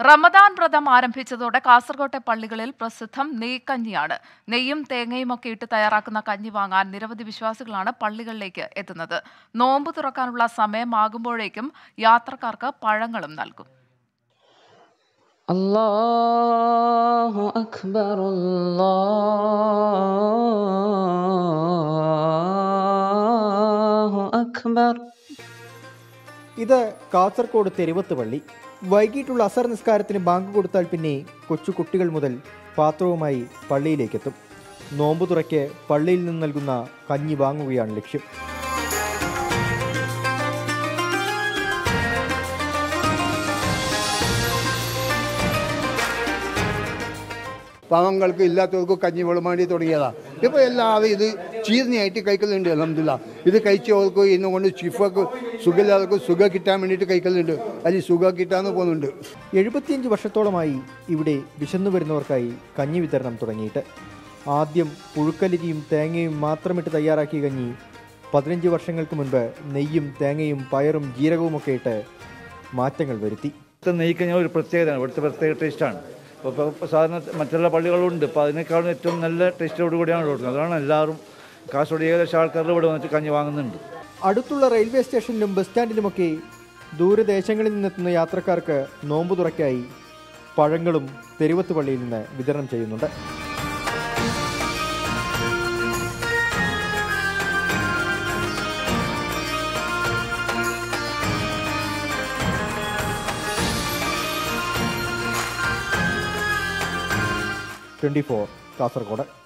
റമദാൻ വ്രതം ആരംഭിച്ചതോടെ കാസർകോട്ടെ പള്ളികളിൽ പ്രസിദ്ധം നെയ്ക്കഞ്ഞിയാണ് നെയ്യും തേങ്ങയും ഒക്കെ ഇട്ട് തയ്യാറാക്കുന്ന കഞ്ഞി വാങ്ങാൻ നിരവധി വിശ്വാസികളാണ് പള്ളികളിലേക്ക് എത്തുന്നത്. നോമ്പ് തുറക്കാനുള്ള സമയമാകുമ്പോഴേക്കും യാത്രക്കാർക്ക് പഴങ്ങളും നൽകും. അല്ലാഹു അക്ബർ അല്ലാഹു അക്ബർ. ഇത് കാസർഗോഡ് തെരുവത്ത് പള്ളി. വൈകിട്ടുള്ള അസർ നിസ്കാരത്തിന് ബാങ്ക് കൊടുത്താൽ പിന്നെ കൊച്ചു കുട്ടികൾ മുതൽ പാത്രവുമായി പള്ളിയിലേക്കെത്തും. നോമ്പു തുറയ്ക്ക് പള്ളിയിൽ നിന്ന് നൽകുന്ന കഞ്ഞി വാങ്ങുകയാണ് ലക്ഷ്യം. പാവങ്ങൾക്ക് ഇല്ലാത്തവർക്ക് കഞ്ഞി വേണ്ടി തുടങ്ങിയതാണ് ഇപ്പോൾ എല്ലാവരും ഇത് ചീർണിയായിട്ട് കഴിക്കലുണ്ട് അലഹമില്ല ഇത് കഴിച്ചവർക്ക് ഇന്ന് കൊണ്ട് ചിഫക്ക് സുഖമില്ലാത്തവർക്ക് സുഖം കിട്ടാൻ വേണ്ടിയിട്ട് കഴിക്കലുണ്ട്. അതിൽ സുഖം കിട്ടാന്ന് പോകുന്നുണ്ട്. എഴുപത്തിയഞ്ച് വർഷത്തോളമായി ഇവിടെ വിശന്നു വരുന്നവർക്കായി കഞ്ഞി വിതരണം തുടങ്ങിയിട്ട്. ആദ്യം പുഴുക്കലരിയും തേങ്ങയും മാത്രമിട്ട് തയ്യാറാക്കിയ കഞ്ഞി പതിനഞ്ച് വർഷങ്ങൾക്ക് മുൻപ് നെയ്യും തേങ്ങയും പയറും ജീരകവും ഒക്കെ ഇട്ട് മാറ്റങ്ങൾ വരുത്തി. ഇവിടുത്തെ നെയ്ക്കഞ്ഞ ഒരു പ്രത്യേകതയാണ്. ഇവിടുത്തെ പ്രത്യേക ടേസ്റ്റാണ്. ഇപ്പോൾ ഇപ്പോൾ സാധാരണ മറ്റുള്ള പള്ളികളുണ്ട്. അപ്പോൾ അതിനേക്കാളും ഏറ്റവും നല്ല ടേസ്റ്റോട് കൂടിയാണ് കൊടുക്കുന്നത്. അതാണ് എല്ലാവരും കാസർഗോഡ് ഏകദേശം ആൾക്കാർ ഇവിടെ വന്നിട്ട് കഞ്ഞി വാങ്ങുന്നുണ്ട്. അടുത്തുള്ള റെയിൽവേ സ്റ്റേഷനിലും ബസ് സ്റ്റാൻഡിലുമൊക്കെ ദൂരദേശങ്ങളിൽ നിന്നെത്തുന്ന യാത്രക്കാർക്ക് നോമ്പ് തുറയ്ക്കായി പഴങ്ങളും തെരുവത്ത് പള്ളിയിൽ നിന്ന് വിതരണം ചെയ്യുന്നുണ്ട്. Twenty four Kasaragod.